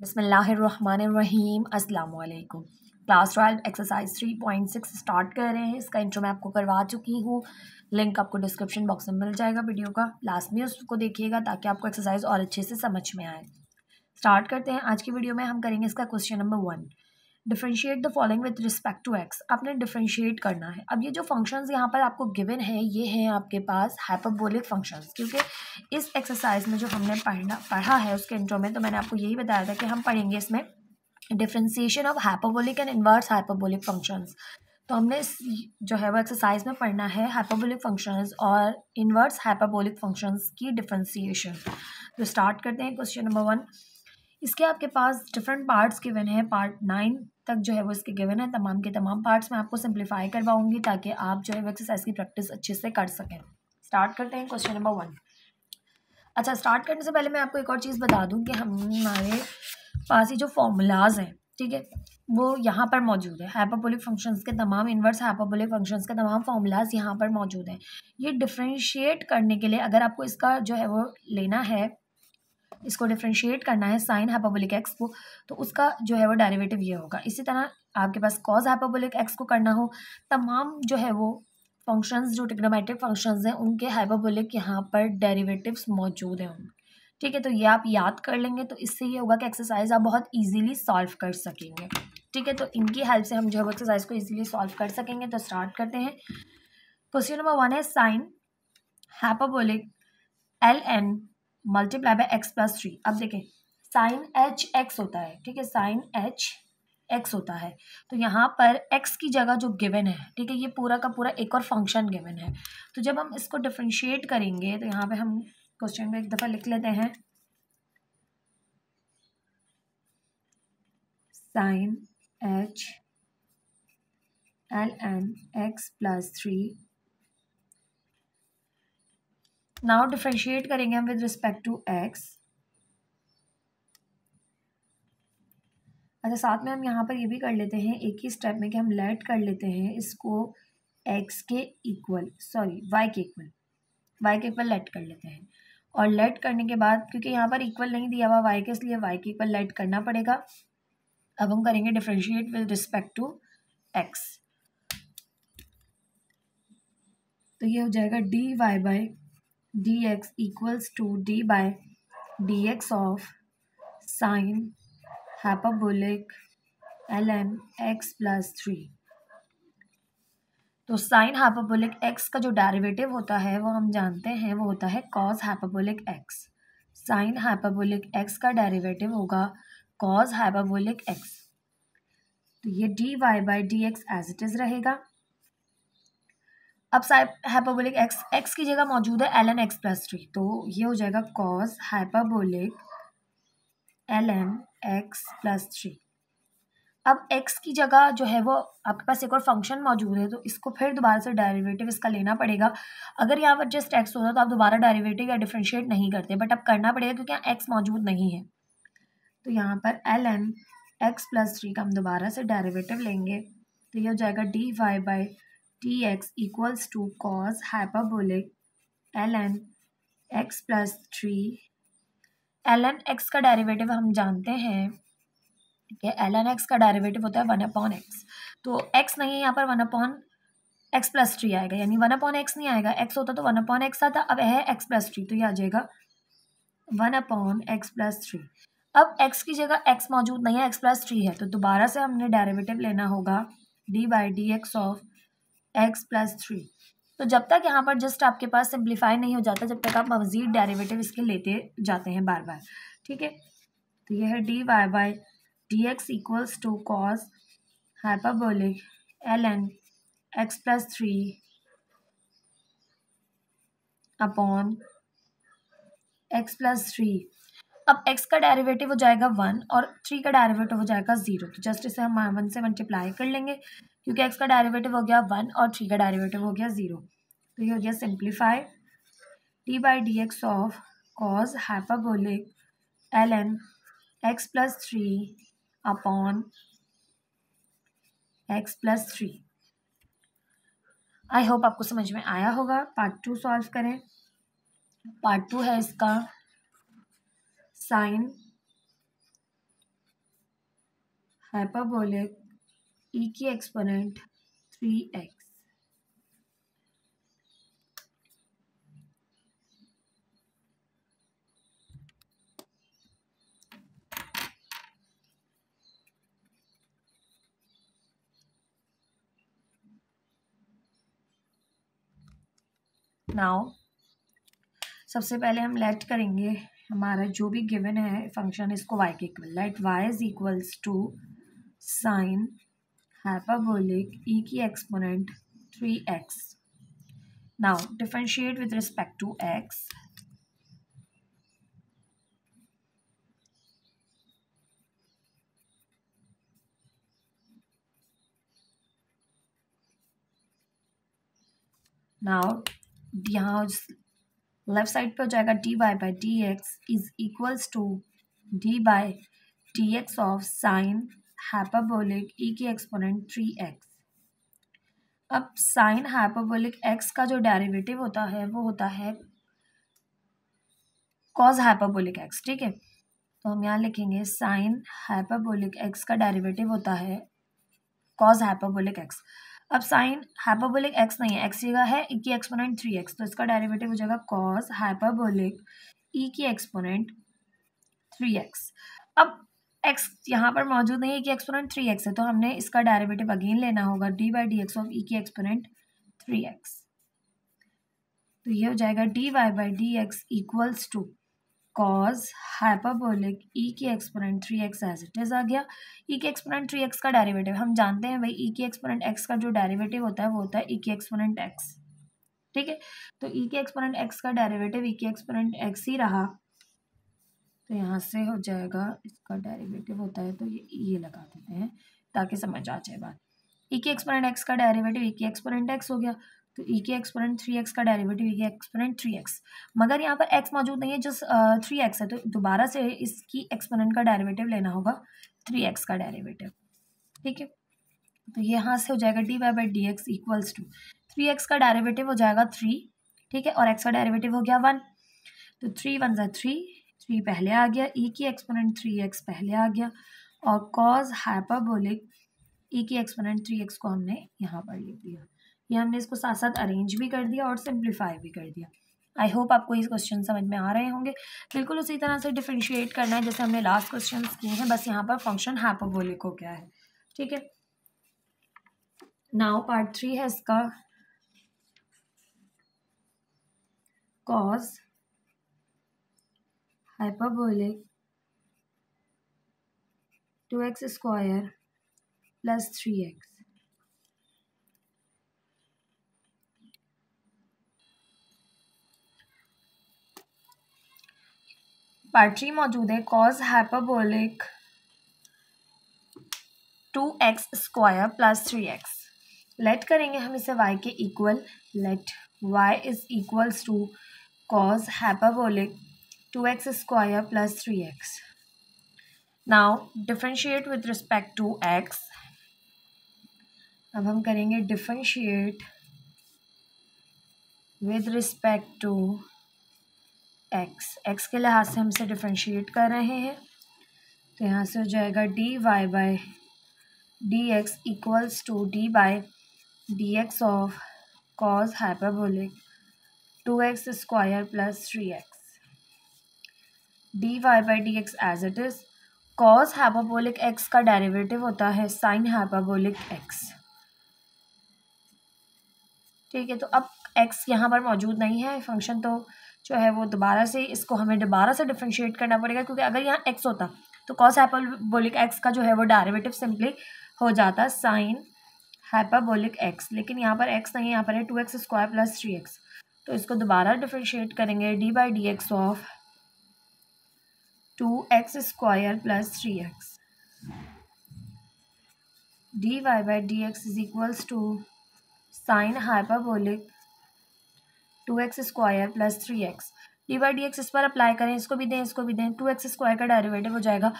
बसमीम अल्लाम class twelve exercise three point six start कर रहे हैं। इसका इंट्रो मैं आपको करवा चुकी हूँ। लिंक आपको डिस्क्रिप्शन बॉक्स में मिल जाएगा वीडियो का। लास्ट में उसको देखिएगा ताकि आपको एक्सरसाइज और अच्छे से समझ में आए। स्टार्ट करते हैं। आज की वीडियो में हम करेंगे इसका question number one differentiate the following with respect to x आपने डिफ्रेंशिएट करना है। अब ये जो फ़ंक्शंस यहाँ पर आपको गिवन है, ये हैं आपके पास हाइपरबोलिक फ़ंक्शंस क्योंकि इस एक्सरसाइज में जो हमने पढ़ना, पढ़ा है उसके इंट्रो में तो मैंने आपको यही बताया था कि हम पढ़ेंगे इसमें differentiation of hyperbolic and inverse hyperbolic functions तो हमने इस जो है वो एक्सरसाइज में पढ़ना है हाइपरबोलिक फ़ंक्शंस और इन्वर्स हाइपरबोलिक फ़ंक्शंस की डिफ्रेंसीशन तो स्टार्ट करते हैं क्वेश्चन नंबर वन इसके आपके पास डिफरेंट पार्ट्स गिवन है पार्ट नाइन तक जो है वो इसके गिवन है। तमाम के तमाम पार्ट्स मैं आपको सिंप्लीफाई करवाऊँगी ताकि आप जो है वो एक्सरसाइज की प्रैक्टिस अच्छे से कर सकें। स्टार्ट करते हैं क्वेश्चन नंबर वन अच्छा स्टार्ट करने से पहले मैं आपको एक और चीज़ बता दूँ कि हमारे पास ही जो फॉर्मूलाज हैं, ठीक है, वो यहाँ पर मौजूद है। हाइपरबोलिक फ़ंक्शंस के तमाम इन्वर्स हाइपरबोलिक फ़ंक्शंस के तमाम फॉर्मूलाज यहाँ पर मौजूद हैं। ये डिफ्रेंशिएट करने के लिए अगर आपको इसका जो है वो लेना है इसको डिफ्रेंशिएट करना है साइन हाइपरबोलिक एक्स को तो उसका जो है वो डेरिवेटिव ये होगा। इसी तरह आपके पास कॉज हाइपरबोलिक एक्स को करना हो, तमाम जो है वो फ़ंक्शंस जो टिग्नोमेट्रिक फ़ंक्शंस हैं, उनके हाइपरबोलिक यहाँ पर डेरिवेटिव्स मौजूद हैं ठीक है तो ये आप याद कर लेंगे तो इससे ये होगा कि एक्सरसाइज आप बहुत ईजीली सॉल्व कर सकेंगे। ठीक है तो इनकी हेल्प से हम जो है वो एक्सरसाइज को ईजिली सॉल्व कर सकेंगे तो स्टार्ट करते हैं। क्वेश्चन नंबर वन है sine hyperbolic l n multiply by x plus three अब देखें साइन एच एक्स होता है, ठीक है? साइन एच एक्स होता है। तो यहाँ पर एक्स की जगह जो गिवन है, ठीक है? ये पूरा का पूरा एक और फ़ंक्शन गिवन है। तो जब हम इसको डिफ्रेंशिएट करेंगे तो यहाँ पे हम क्वेश्चन में एक दफ़ा लिख लेते हैं। Sine h l n x plus three now differentiate करेंगे हम विद रिस्पेक्ट टू एक्स अच्छा साथ में हम यहाँ पर ये भी कर लेते हैं, एक ही स्टेप में कि हम लेट कर लेते हैं इसको एक्स के इक्वल सॉरी वाई के इक्वल वाई के इक्वल लेट कर लेते हैं. और लेट करने के बाद, क्योंकि यहाँ पर इक्वल नहीं दिया हुआ वाई के, इसलिए वाई के इक्वल लेट करना पड़ेगा. अब हम करेंगे differentiate with respect to x तो ये हो जाएगा d y by dx equals to d by dx of sine hyperbolic ln x plus three तो साइन हाइपरबोलिक एक्स का जो डेरिवेटिव होता है, वो हम जानते हैं, वो होता है cos hyperbolic x sine hyperbolic x का डेरिवेटिव होगा कॉज हाइपरबोलिक एक्स तो ये d y by d x as it is रहेगा। अब हाइपरबोलिक एक्स एक्स की जगह मौजूद है l n x plus three तो ये हो जाएगा cos hyperbolic l n x plus three अब x की जगह जो है वो आपके पास एक और फ़ंक्शन मौजूद है तो इसको फिर दोबारा से डेरिवेटिव इसका लेना पड़ेगा। अगर यहाँ पर जस्ट x होता तो आप दोबारा डेरिवेटिव या डिफ्रेंशिएट नहीं करते बट अब करना पड़ेगा क्योंकि यहाँ x मौजूद नहीं है। तो यहाँ पर l n x plus three का हम दोबारा से डेरिवेटिव लेंगे तो ये हो जाएगा d y by t x equals to cos hyperbolic l n x plus three l n x का डेरिवेटिव हम जानते हैं कि एन एक्स का डेरिवेटिव होता है वन अपॉन एक्स तो एक्स नहीं है यहाँ पर one upon x plus three आएगा, यानी वन अपॉन एक्स नहीं आएगा। एक्स होता तो वन अपॉन एक्स आता, अब है एक्स प्लस थ्री तो ये आ जाएगा one upon x plus three अब एक्स की जगह एक्स मौजूद नहीं है एक्स प्लस थ्री है तो दोबारा से हमने डेरिवेटिव लेना होगा d by d x of x plus three. तो जब तक यहाँ पर जस्ट आपके पास सिंप्लीफाई नहीं हो जाता, जब तक आप मज़ीद डेरिवेटिव इसके लेते जाते हैं बार बार ठीक है? तो यह है d y by d x equals to cos hyperbolic l n x plus three upon x plus three अब x का डेरिवेटिव हो जाएगा वन और थ्री का डेरिवेटिव हो जाएगा ज़ीरो तो जस्ट इसे हम वन से मल्टीप्लाई कर लेंगे। क्योंकि एक्स का डेरिवेटिव हो गया वन और थ्री का डेरिवेटिव हो गया ज़ीरो तो ये हो गया simplify t by d x of cos hyperbolic l n x plus three upon x plus three I hope आपको समझ में आया होगा। पार्ट टू सॉल्व करें। पार्ट टू है इसका साइन hyperbolic e की एक्सपोनेंट थ्री एक्स नाउ सबसे पहले हम लेट करेंगे हमारा जो भी गिवन है फ़ंक्शन इसको वाई के equal let y is equals to sine hyperbolic e की exponent 3x now differentiate with respect to x now यहाँ लेफ़्ट साइड पे हो जाएगा d y by d x is equals to d by d x of sine hyperbolic e की exponent three x अब sine hyperbolic x का जो derivative होता है, वो होता है कॉज हाइपरबोलिक एक्स ठीक है? तो हम यहाँ लिखेंगे साइन हाइपरबोलिक एक्स का डेरिवेटिव होता है कॉज हाइपरबोलिक एक्स अब साइन हाइपरबोलिक एक्स नहीं है एक्स जगह है ई की एक्सपोनेंट थ्री एक्स तो इसका डेरिवेटिव हो जाएगा कॉज हाइपरबोलिक ई की एक्सपोनेंट थ्री एक्स एक्स यहाँ पर मौजूद नहीं है कि एक्सपोनेंट थ्री एक्स है तो हमने इसका डेरिवेटिव अगेन लेना होगा d by d x of e की एक्सपोनेंट थ्री एक्स तो ये हो जाएगा d y by d x equals to cos hyperbolic e की exponent three x as it is आ गया. ई की एक्सपोनेंट थ्री एक्स का डेरिवेटिव हम जानते हैं भाई ई की एक्सपोनेंट एक्स का जो डेरिवेटिव होता है, वो होता है ई की एक्सपोनेंट एक्स ठीक है? तो ई की एक्सपोनेंट एक्स का डेरिवेटिव ई की एक्सपोनेंट एक्स ही रहा. तो यहाँ से हो जाएगा, इसका डेरिवेटिव होता है तो ये ये लगा देते हैं, ताकि समझ आ जाए बात। ई के एक्सपोनेंट एक्स का डेरिवेटिव ई की एक्सपोनेंट एक्स हो गया तो ई के एक्सपोनेंट थ्री एक्स का डेरिवेटिव ई के एक्सपोनेंट थ्री एक्स मगर यहाँ पर एक्स मौजूद नहीं है जस्ट थ्री एक्स है तो दोबारा से इसकी एक्सपोनेंट का डेरिवेटिव लेना होगा थ्री एक्स का डेरिवेटिव ठीक है? तो यहाँ से हो जाएगा d y by d x equals to three x का डेरिवेटिव हो जाएगा थ्री ठीक है? और एक्स का डेरिवेटिव हो गया वन तो थ्री वन ज़ा थ्री थ्री पहले आ गया ई की एक्सपोनेंट थ्री एक्स पहले आ गया और कॉज हाइपरबोलिक ई की एक्सपोनेंट थ्री एक्स को हमने यहाँ पर लिख दिया। ये हमने इसको साथ साथ अरेंज भी कर दिया और सिंप्लीफाई भी कर दिया। आई होप आपको ये क्वेश्चन समझ में आ रहे होंगे। बिल्कुल उसी तरह से डिफ्रेंशिएट करना है, जैसे हमने लास्ट क्वेश्चन किए हैं, बस यहाँ पर फ़ंक्शन हाइपरबोलिक हो गया है। ठीक है? नाउ पार्ट थ्री है इसका। Cos two x square plus three x part three मौजूद है cos hyperbolic two x square plus three x let करेंगे हम इसे वाई के equal let y is equals to cos hyperbolic two x square plus three x now differentiate with respect to x अब हम करेंगे differentiate with respect to x x के लिहाज से हम इसे डिफ्रेंशिएट कर रहे हैं। तो यहाँ से हो जाएगा d y by d x equals to d by d x of cos hyperbolic two x square plus three x d y by d x as it is cos hyperbolic x का derivative होता है sine hyperbolic x ठीक है तो अब x यहाँ पर मौजूद नहीं है फ़ंक्शन तो जो है वो दोबारा से इसको हमें दोबारा से डिफ्रेंशिएट करना पड़ेगा, क्योंकि अगर यहाँ एक्स होता तो कॉस हाइपरबोलिक एक्स का जो है वो डेरिवेटिव सिंपली हो जाता साइन हाइपरबोलिक एक्स लेकिन यहाँ पर एक्स नहीं यहाँ पर है two x square plus three x तो इसको दोबारा डिफ्रेंशिएट करेंगे d by d x of two x square plus three x. D y by d x is equals to sine hyperbolic two x square plus three x. D y d x इस पर apply करें, इसको भी दें, इसको भी दें, two x square का डेरिवेटिव हो जाएगा।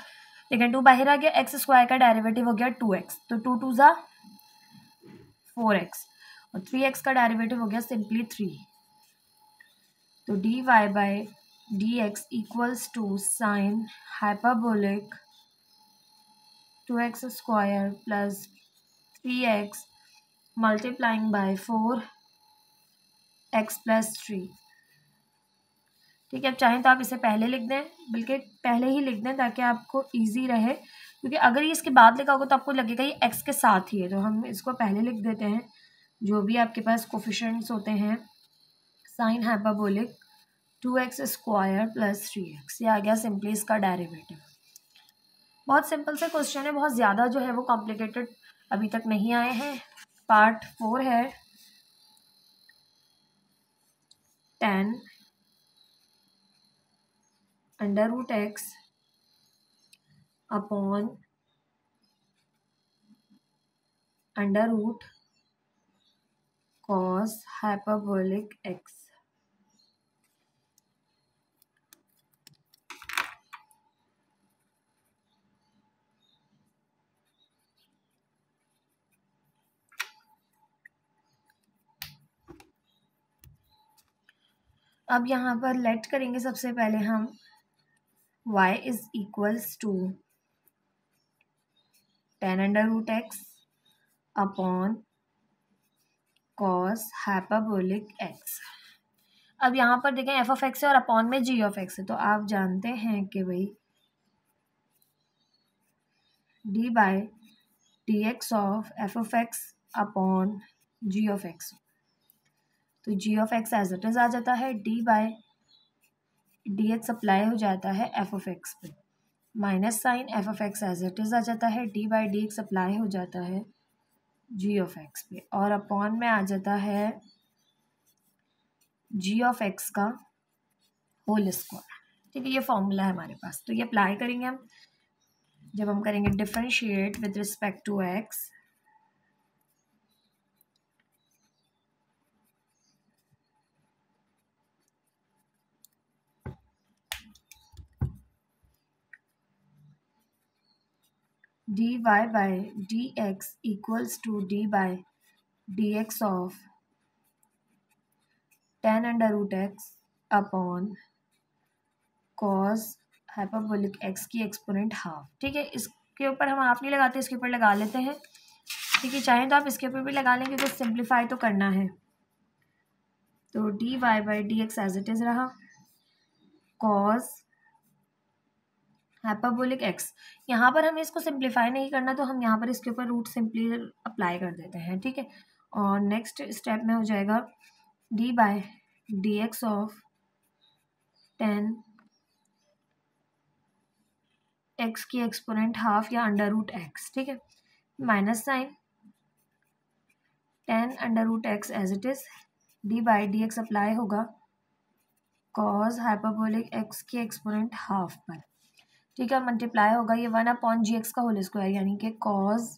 लेकिन टू बाहर आ गया, एक्स स्क्वायर का डेरिवेटिव हो गया टू एक्स तो टू टू ज़ा फोर एक्स। और थ्री एक्स का डेरिवेटिव हो गया सिंपली थ्री। तो d y by sine hyperbolic two x square plus three x multiplying by four x plus three ठीक है, अब चाहें तो आप इसे पहले लिख दें, बल्कि पहले ही लिख दें ताकि आपको इजी रहे। क्योंकि अगर ये इसके बाद लिखा होगा तो आपको लगेगा ये एक्स के साथ ही है। तो हम इसको पहले लिख देते हैं, जो भी आपके पास कोफिशेंट्स होते हैं sine hyperbolic two x square plus three x, ये आ गया सिंपली इसका डेरिवेटिव। बहुत सिंपल से क्वेश्चन है, बहुत ज़्यादा जो है वो कॉम्प्लिकेटेड अभी तक नहीं आए हैं। पार्ट फोर है tan under root x upon under root cos hyperbolic x अब यहाँ पर लेट करेंगे सबसे पहले हम y is equals to tan under root x upon cos hyperbolic x अब यहाँ पर देखें एफ़ ऑफ़ एक्स है और अपॉन में जी ऑफ़ एक्स है तो आप जानते हैं कि भाई d by d x of f of x upon g of x तो g of x as it is आ जाता है d by d x apply हो जाता है एफ़ ऑफ़ एक्स पे। Minus sign f of x as it is आ जाता है d by d x apply हो जाता है जी ऑफ़ एक्स पे। और अपॉन में आ जाता है जी ऑफ़ एक्स का होल स्क्वायर ठीक है, ये फॉर्मूला है हमारे पास। तो ये अप्लाई करेंगे हम। जब हम करेंगे differentiate with respect to x dy by dx equals to d by dx of tan under root x upon cos hyperbolic x की एक्सपोनेंट हाफ़ ठीक है, इसके ऊपर हम हाफ़ नहीं लगाते, इसके ऊपर लगा लेते हैं। ठीक है, चाहें तो आप इसके ऊपर भी लगा लें, क्योंकि सिंप्लीफाई तो करना है। तो d y by d x as it is रहा। कॉस हाइपाबोलिक एक्स यहाँ पर हमें इसको सिंप्लीफाई नहीं करना तो हम यहाँ पर इसके ऊपर रूट सिंपली अप्लाई कर देते हैं, ठीक है? और नेक्स्ट स्टेप में हो जाएगा d by d x of tan x की एक्सपोनेंट हाफ़ या अंडर रूट एक्स ठीक है? Minus sign tan under root x as it is d by d x apply होगा कॉज हाइपाबोलिक एक्स की exponent half पर। ठीक है multiply होगा ये वन अपॉन जी एक्स का होल स्क्वायर यानी कि कॉज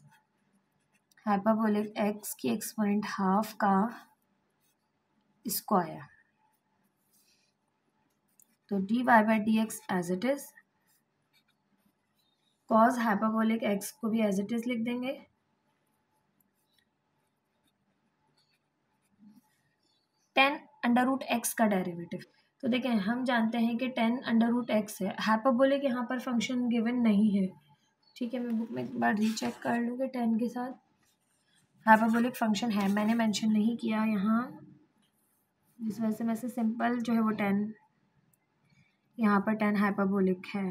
हाइपाबोलिक एक्स की एक्सपोनेंट हाफ़ का स्क्वायर तो d y by d x as it is cos hyperbolic X को भी एज इट इज़ लिख देंगे। टेन अंडर रूट एक्स का डेरिवेटिव तो देखें हम जानते हैं कि टेन अंडर रूट एक्स है। हाइपाबोलिक यहाँ पर फ़ंक्शन गिवन नहीं है। ठीक है, मैं बुक में एक बार रीचेक कर लूँ कि टेन के साथ हाइपाबोलिक फ़ंक्शन है। मैंने मेंशन नहीं किया यहाँ, जिस वजह से मैं से सिंपल जो है वो टेन, यहाँ पर टेन हाइपाबोलिक है।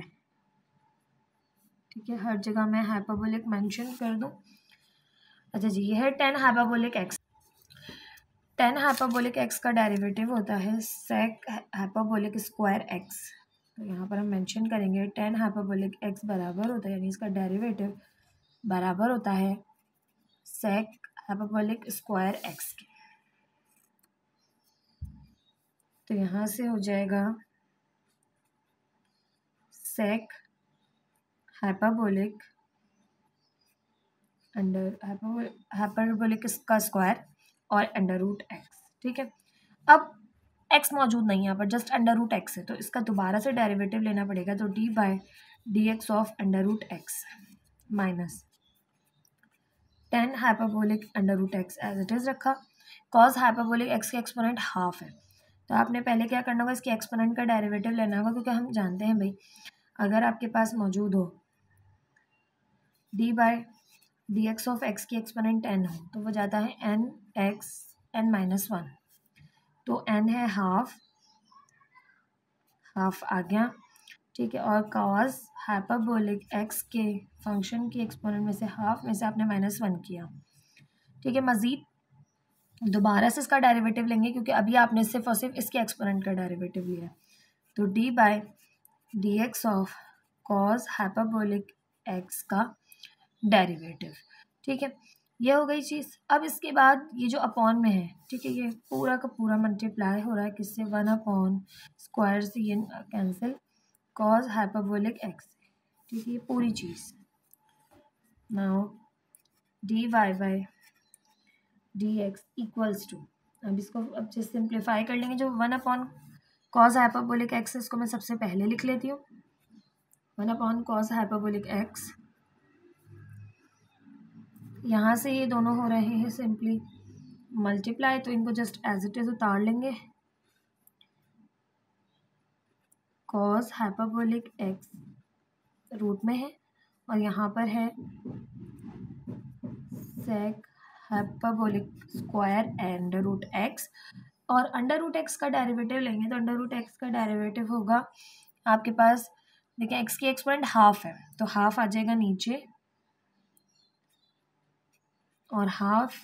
ठीक है, हर जगह मैं हाइपाबोलिक मेंशन कर दूँ। अच्छा जी, यह है tan hyperbolic x tan hyperbolic x का डेरिवेटिव होता है सेक हाइपाबोलिक स्क्वायर एक्स तो यहाँ पर हम मेंशन करेंगे टेन हाइपाबोलिक एक्स बराबर होता है, यानी इसका डेरिवेटिव बराबर होता है सेक हाइपाबोलिक स्क्वायर एक्स के। तो यहाँ से हो जाएगा सेक हाइपाबोलिक अंडर हाइपाबोलिक का स्क्वायर और अंडर रूट एक्स ठीक है? अब एक्स मौजूद नहीं है यहाँ पर जस्ट अंडर रूट एक्स है तो इसका दोबारा से डेरिवेटिव लेना पड़ेगा तो d by d x of under root x minus tan hyperbolic under root x as it is रखा। कॉज हाइपाबोलिक एक्स के एक्सपोनेंट हाफ़ है। तो आपने पहले क्या करना होगा, इसके एक्सपोनेंट का डेरिवेटिव लेना होगा, क्योंकि हम जानते हैं भाई, अगर आपके पास मौजूद हो d by d x of x की एक्सपोनेंट एन हो तो वो जाता है n x n minus one तो एन है हाफ़ हाफ़ आ गया। ठीक है, और कॉज हाइपरबोलिक एक्स के फ़ंक्शन की एक्सपोनेंट में से हाफ़ में से आपने माइनस वन किया। ठीक है, मज़ीद दोबारा से इसका डेरिवेटिव लेंगे, क्योंकि अभी आपने सिर्फ़ और सिर्फ़ इसके एक्सपोनेंट का डेरिवेटिव लिया है। तो d by d x of cos hyperbolic x का डेरिवेटिव। ठीक है? ये हो गई चीज़। अब इसके बाद ये जो अपॉन में है, ठीक है, ये पूरा का पूरा मल्टीप्लाई हो रहा है किससे? वन अपॉन स्क्वायर से ये कैंसिल कॉज हाइपरबोलिक एक्स ठीक है, ये पूरी चीज़। Now d y by d x equals to अब इसको अब जैसे सिंप्लीफाई कर लेंगे, जो one upon cos hyperbolic x है, इसको मैं सबसे पहले लिख लेती हूँ। One upon cos hyperbolic x यहाँ से ये दोनों हो रहे हैं सिंपली मल्टीप्लाई तो इनको जस्ट एज इट इज़ उतार लेंगे। कॉज हाइपरबोलिक एक्स रूट में है, और यहाँ पर है sec hyperbolic square and root x और अंडर रूट एक्स का डेरिवेटिव लेंगे तो अंडर रूट एक्स का डेरिवेटिव होगा, आपके पास, देखिए एक्स की एक्सपोनेंट हाफ़ है तो हाफ़ आ जाएगा नीचे। और हाफ़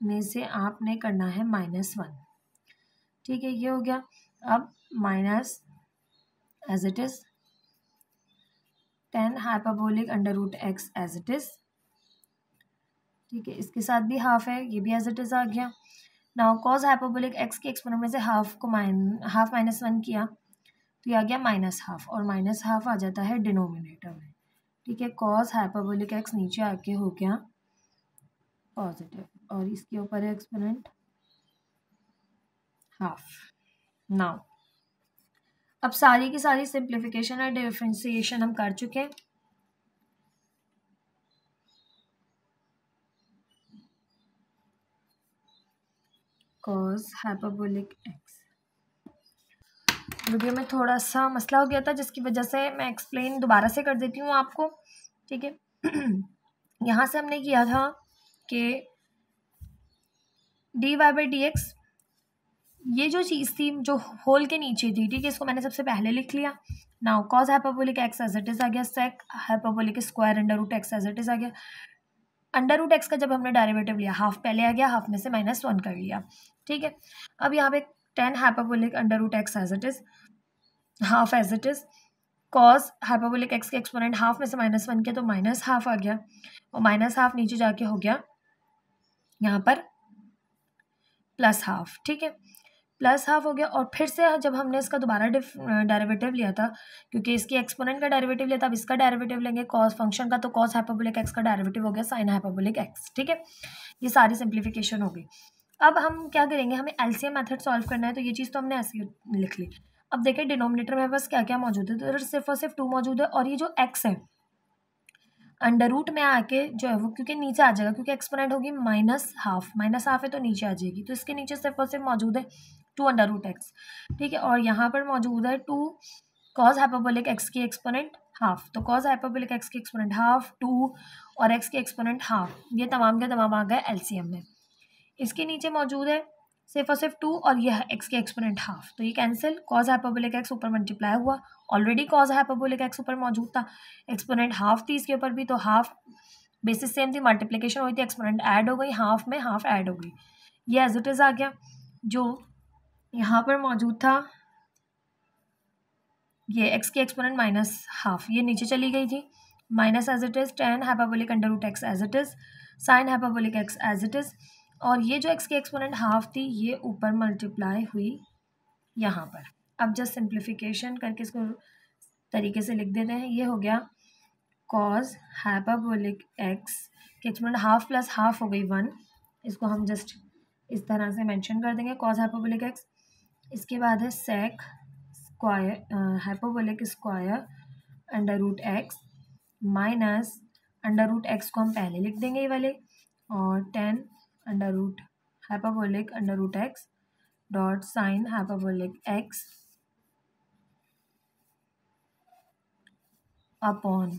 में से आपने करना है माइनस वन ठीक है, ये हो गया। अब minus as it is tan hyperbolic under root x as it is ठीक है, इसके साथ भी हाफ़ है, ये भी एज इट इज़ आ गया। नाउ कॉज हाइपाबोलिक एक्स के एक्सपोनेंट में से हाफ़ को माइन हाफ़ माइनस वन किया तो ये आ गया माइनस हाफ़ और माइनस हाफ़ आ जाता है डिनोमिनेटर में। ठीक है कॉज हाइपाबोलिक एक्स नीचे आके हो गया। पॉजिटिव और इसके ऊपर है एक्सपोनेंट हाफ़ नाउ अब सारी की सारी सिंप्लीफिकेशन और डिफ्रेंसिएशन हम कर चुके हैं। कॉज हाइपरबोलिक एक्स वीडियो में थोड़ा सा मसला हो गया था, जिसकी वजह से मैं एक्सप्लेन दोबारा से कर देती हूँ आपको, ठीक है? यहाँ से हमने किया था कि d y by d x ये जो चीज़ थी, जो होल के नीचे थी, ठीक है, इसको मैंने सबसे पहले लिख लिया। Now cos hyperbolic x as it is आ गया sec hyperbolic square under root x as it is आ गया। अंडर रूट एक्स का जब हमने डेरिवेटिव लिया हाफ़ पहले आ गया हाफ़ में से माइनस वन कर लिया, ठीक है। अब यहाँ पे tan hyperbolic under root x as it is half as it is cos hyperbolic x के एक्सपोनेंट हाफ़ में से माइनस वन किया तो माइनस हाफ़ आ गया, और माइनस हाफ़ नीचे जाके हो गया यहाँ पर प्लस हाफ़ ठीक है? प्लस हाफ़ हो गया और फिर से जब हमने इसका दोबारा डेरिवेटिव लिया था, क्योंकि इसकी एक्सपोनेंट का डेरिवेटिव लिया था, अब इसका डेरिवेटिव लेंगे कॉस फ़ंक्शन का तो कॉस हाइपरबोलिक एक्स का डेरिवेटिव हो गया साइन हाइपरबोलिक एक्स ठीक है? ये सारी सिंप्लीफिकेशन हो गई। अब हम क्या करेंगे, हमें एलसीएम मेथड सॉल्व करना है तो ये चीज़ तो हमने ऐसे लिख ली। अब देखें डिनोमिनेटर में बस क्या क्या मौजूद है तो सिर्फ़ और सिर्फ़ टू मौजूद है, और ये जो एक्स है अंडर रूट में आके जो है वो क्योंकि नीचे आ जाएगा, क्योंकि एक्सपोनेंट होगी माइनस हाफ़ माइनस हाफ़ है तो नीचे आ जाएगी। तो इसके नीचे सिर्फ़ और सिर्फ़ मौजूद है टू अंडर रूट एक्स ठीक है? और यहाँ पर मौजूद है टू कॉज हाइपरबोलिक एक्स की एक्सपोनेंट हाफ़ तो कॉज हाइपरबोलिक एक्स की एक्सपोनेंट हाफ़ टू और एक्स की एक्सपोनेंट हाफ़ ये तमाम के तमाम आ गए एलसीएम में। इसके नीचे मौजूद है सिर्फ़ और सिर्फ़ टू और यह एक्स के एक्सपोनेंट हाफ़ तो ये कैंसिल कॉज हाइपरबोलिक एक्स ऊपर मल्टीप्लाई हुआ ऑलरेडी कॉज हाइपरबोलिक एक्स ऊपर मौजूद था। एक्सपोनेंट हाफ़ थी इसके ऊपर भी तो हाफ़ बेसिस सेम थी मल्टीप्लिकेशन हुई थी एक्सपोनेंट ऐड हो गई हाफ़ में हाफ़ ऐड हो गई। ये एज इट इज़ आ गया। जो यहाँ पर मौजूद था, ये एक्स की एक्सपोनेंट माइनस हाफ़ ये नीचे चली गई थी। Minus as it is tan hyperbolic under root x as it is sine hyperbolic x as it is और ये जो एक्स की एक्सपोनेंट हाफ़ थी, ये ऊपर मल्टीप्लाई हुई यहाँ पर। अब जस्ट सिंप्लीफिकेशन करके इसको तरीके से लिख देते हैं। ये हो गया कॉज हाइपाबोलिक एक्स की हाफ़ प्लस हाफ़ हो गई वन इसको हम जस्ट इस तरह से मेंशन कर देंगे कॉज हाइपाबोलिक एक्स इसके बाद है sec square hyperbolic square under root x minus under root x को हम पहले लिख देंगे ये वाले और tan under root hyperbolic under root x dot sine hyperbolic x upon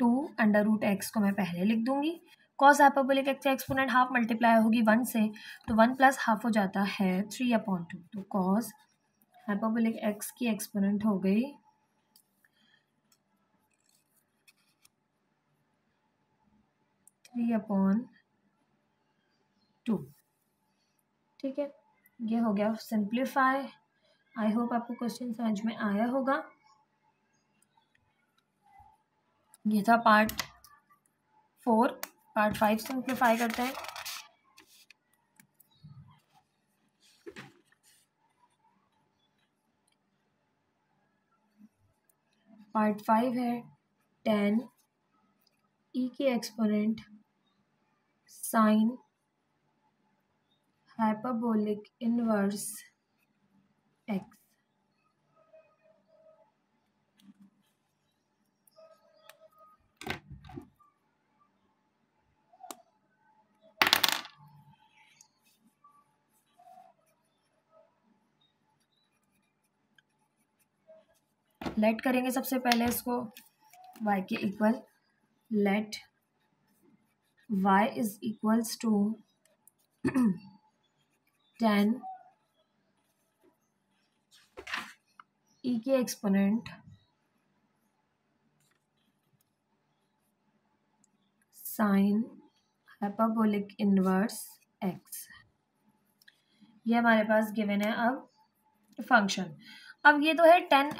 two under root x को मैं पहले लिख दूँगी। Cos hyperbolic x exponent half multiply होगी वन से तो वन प्लस हाफ़ हो जाता है थ्री अपॉन टू तो कॉस हाइपरबोलिक एक्स की एक्सपोनेंट हो गई। थ्री अपॉन टू ठीक है? ये हो गया सिंप्लीफाई आई होप आपको क्वेश्चन समझ में आया होगा। ये था part four part five simplify करते हैं। पार्ट फाइव है टेन ई के exponent sine hyperbolic inverse x let करेंगे सबसे पहले इसको। Y के equal let y is equals to tan e के exponent sine hyperbolic inverse x ये हमारे पास गिवन है अब फ़ंक्शन अब ये तो है tan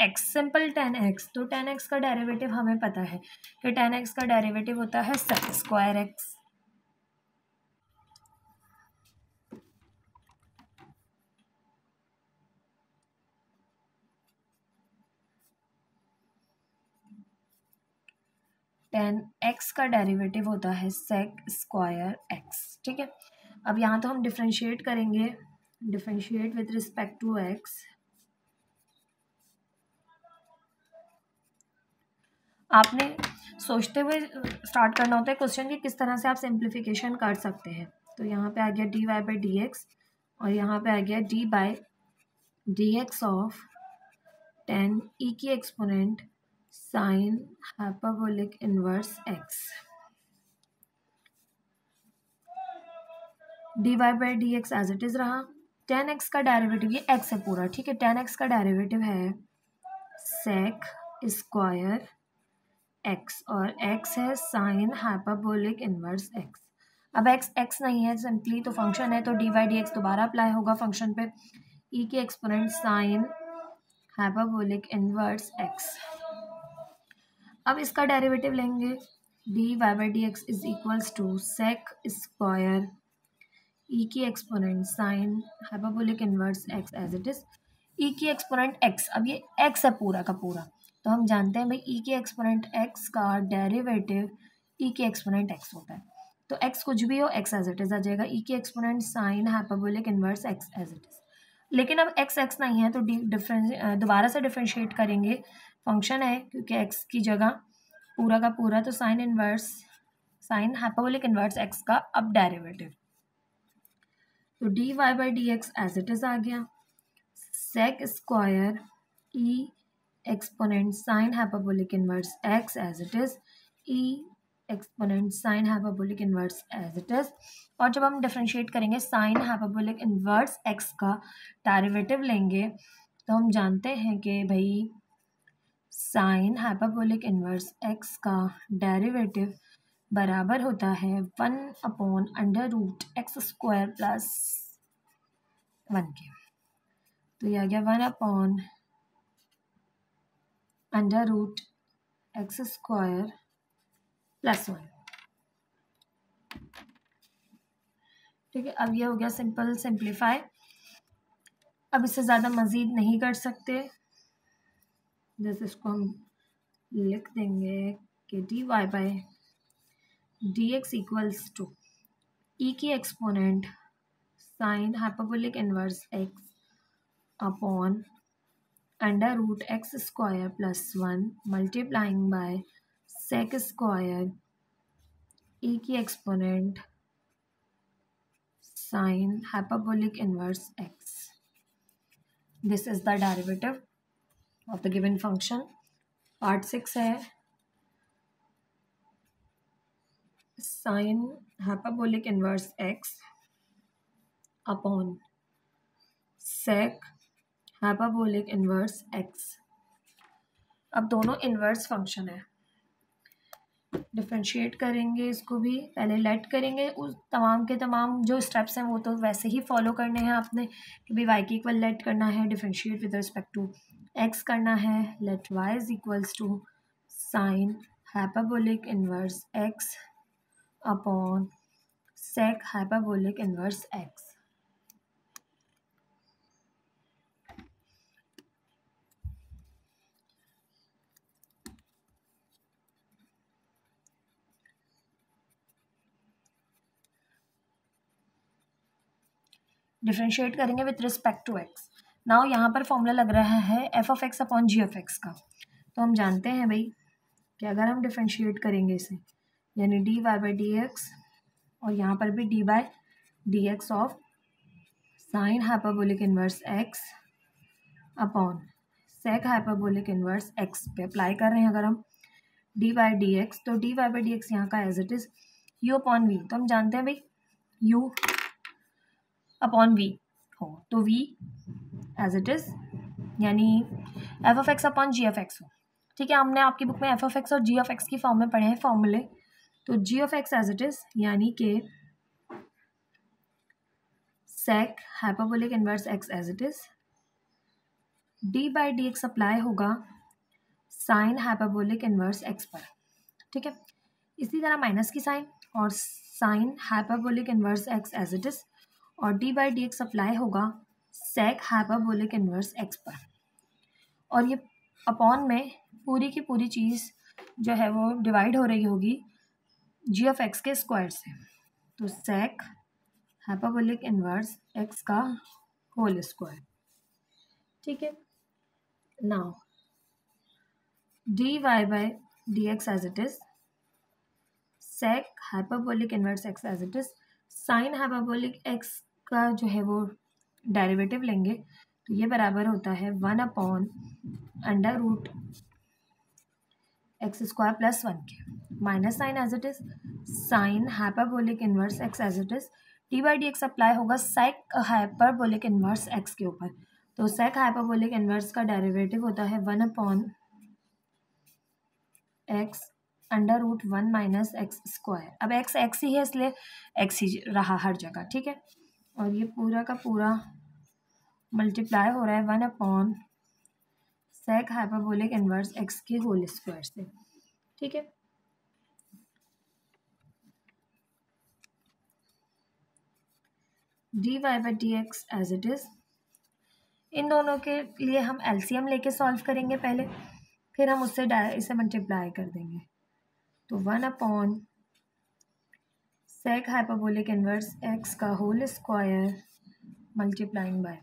x simple tan x तो टेन एक्स का डेरिवेटिव हमें पता है कि टेन एक्स का डेरिवेटिव होता है sec square x tan x का डेरिवेटिव होता है सेक स्क्वायर एक्स ठीक है? अब यहाँ तो हम डिफ्रेंशिएट करेंगे differentiate with respect to x आपने सोचते हुए स्टार्ट करना होता है क्वेश्चन कि किस तरह से आप सिंप्लीफिकेशन कर सकते हैं। तो यहाँ पे आ गया d y by d x और यहाँ पे आ गया d by d x of tan e की exponent sine hyperbolic inverse x d y by d x as it is रहा। टेन एक्स का डेरिवेटिव ये एक्स है पूरा, ठीक है? टेन एक्स का डेरिवेटिव है सेक स्क्वायर एक्स और एक्स है साइन हाइपरबोलिक इनवर्स एक्स अब एक्स एक्स नहीं है सिंपली तो फ़ंक्शन है तो डी वाई डी एक्स दोबारा अप्लाई होगा फ़ंक्शन पे। ई के exponent sine hyperbolic inverse x अब इसका डेरिवेटिव लेंगे। D y by d x is equals to sec square e की exponent sine hyperbolic inverse x as it is e की exponent x अब ये एक्स है पूरा का पूरा। तो हम जानते हैं भाई ई के एक्सपोनेंट एक्स का डेरिवेटिव ई के एक्सपोनेंट एक्स होता है। तो एक्स कुछ भी हो एक्स एज इट इज़ आ जाएगा। ई के exponent sine hyperbolic inverse x as it is लेकिन अब एक्स एक्स नहीं है तो डिफरेंस दोबारा से डिफ्रेंशिएट करेंगे। फ़ंक्शन है, क्योंकि एक्स की जगह पूरा का पूरा तो sine inverse sine hyperbolic inverse x का अब डेरिवेटिव तो d y by d x as it is आ गया। Sec square e exponent sine hyperbolic inverse x as it is e exponent sine hyperbolic inverse as it is और जब हम differentiate करेंगे sine hyperbolic inverse x का derivative लेंगे तो हम जानते हैं कि भाई साइन हाइपाबोलिक इनवर्स एक्स का डेरिवेटिव बराबर होता है one upon under root x square plus one के। तो यह आ गया one upon under root x square plus one ठीक है, अब ये हो गया सिंपल सिंप्लीफाई अब इससे ज़्यादा मज़ीद नहीं कर सकते। जैसे इसको हम लिख देंगे कि d y by d x equals to e की exponent sine hyperbolic inverse x upon under root x square plus one multiplying by sec square e की exponent sine hyperbolic inverse x this is the derivative of the given function. Part 6 है. Sine hyperbolic inverse x upon sec hyperbolic inverse x अब दोनों inverse function है। Differentiate करेंगे इसको भी, पहले late करेंगे। उस तमाम के तमाम जो स्टेप्स हैं, वो तो वैसे ही फॉलो करने हैं आपने, कि भाई वाई की इक्वल लेट करना है differentiate with respect to x करना है। Let y is equals to sine hyperbolic inverse x upon sec hyperbolic inverse x differentiate करेंगे with respect to x now यहाँ पर फॉर्मूला लग रहा है f of x upon g of x का। तो हम जानते हैं भाई कि अगर हम डिफ्रेंशिएट करेंगे इसे, यानी d y by d x और यहाँ पर भी d by d x of sine hyperbolic inverse x upon sec hyperbolic inverse x पे अप्लाई कर रहे हैं अगर हम डी बाई डी एक्स तो d y by d x यहाँ का as it is u upon v तो हम जानते हैं भाई यू अपॉन वी हो तो वी एज इट इज़ यानी f of x upon g f x हो। ठीक है, हमने आपकी बुक में एफ़ ऑफ़ एक्स और जी ऑफ़ एक्स की फॉर्म में पढ़े हैं फॉर्मूले तो g of x as it is यानी कि hyperbolic inverse x as it is d by d x apply होगा साइन हाइपाबोलिक इनवर्स एक्स पर। ठीक है, इसी तरह माइनस की साइन और sine hyperbolic inverse x as it is और d by d x apply होगा सेक हाइपाबोलिक इन्वर्स एक्स पर। और ये अपॉन में पूरी की पूरी चीज़ जो है वो डिवाइड हो रही होगी जी ऑफ़ एक्स के स्क्वायर से। तो सेक हाइपाबोलिक इन्वर्स एक्स का होल स्क्वायर ठीक है? Now d y by d x as it is sec hyperbolic inverse x as it is sine hyperbolic x का जो है वो डेरिवेटिव लेंगे तो ये बराबर होता है one upon under root x square plus one के। Minus sign as it is sine hyperbolic inverse x as it is d by d x apply होगा सेक हाइपरबोलिक इन्वर्स एक्स के ऊपर। तो सेक हाइपरबोलिक इन्वर्स का derivative होता है one upon x under root one minus x square अब x x ही है, इसलिए एक्स ही रहा हर जगह, ठीक है? और ये पूरा का पूरा मल्टीप्लाई हो रहा है one upon sec hyperbolic inverse x के होल स्क्वायर से, ठीक है? D y by d x as it is इन दोनों के लिए हम एलसीएम लेके सॉल्व करेंगे पहले, फिर हम उससे इसे मल्टीप्लाई कर देंगे। तो one upon sec hyperbolic inverse x का होल स्क्वायर मल्टीप्लाइंग बाय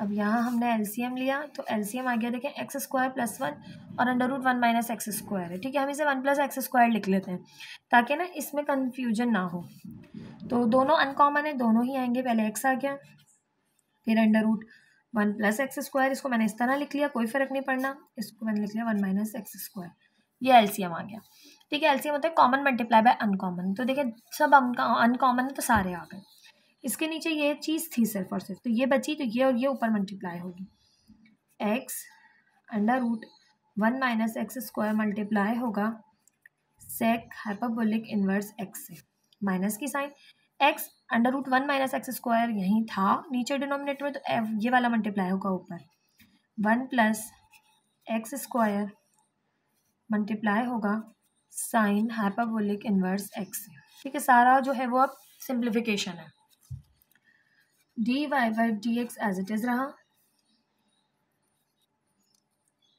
अब यहाँ हमने एलसीएम लिया तो एलसीएम आ गया, देखें एक्स स्क्वायर प्लस वन और under root one minus x square है। ठीक है, हम इसे वन प्लस एक्स स्क्वायर लिख लेते हैं, ताकि ना इसमें कन्फ्यूज़न ना हो। तो दोनों अनकॉमन है, दोनों ही आएँगे, पहले एक्स आ गया, फिर under root one plus x square इसको मैंने इस तरह लिख लिया, कोई फ़र्क नहीं पड़ना, इसको मैंने लिख लिया वन माइनस एक्स स्क्वायर ये एलसीएम आ गया। ठीक है एलसीएम होता है कॉमन मल्टीप्लाई बाय अनकॉमन तो देखिए, सब अनकॉमन है तो सारे आ गए। इसके नीचे ये चीज़ थी सिर्फ़ और सिर्फ़। तो ये बची तो ये और ये ऊपर मल्टीप्लाई होगी। X under root one minus x square multiply होगा सेक हाइपरबोलिक इनवर्स एक्स से। माइनस की sign x under root one minus x square यहीं था, नीचे डिनोमिनेटर में तो ये वाला मल्टीप्लाई होगा ऊपर। One plus x square multiply होगा साइन हाइपाबोलिक इनवर्स एक्स ठीक है, सारा जो है वो अब सिंप्लीफिकेशन है। D y by d x as it is रहा।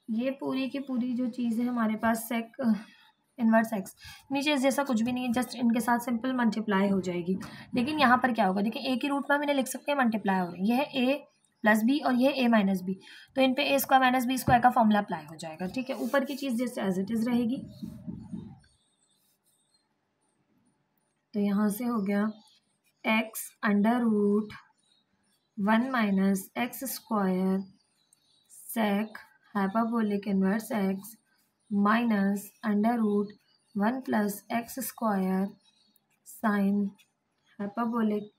ये पूरी की पूरी जो चीज़ है, हमारे पास सेक इन्वर्स एक्स नीचे जैसा कुछ भी नहीं है जस्ट इनके साथ सिंपल मल्टीप्लाई हो जाएगी। लेकिन यहाँ पर क्या होगा? देखिए ए की रूट में इन्हें लिख सकते हैं मल्टीप्लाई हो रही है। यह ए प्लस बी और ये ए माइनस बी। तो इन पे a square minus b square का फॉर्मूला अप्लाई हो जाएगा, ठीक है? ऊपर की चीज़ जैसे एज इट इज़ रहेगी। तो यहाँ से हो गया x under root one minus x square sec hyperbolic inverse x minus under root one plus x square sine hyperbolic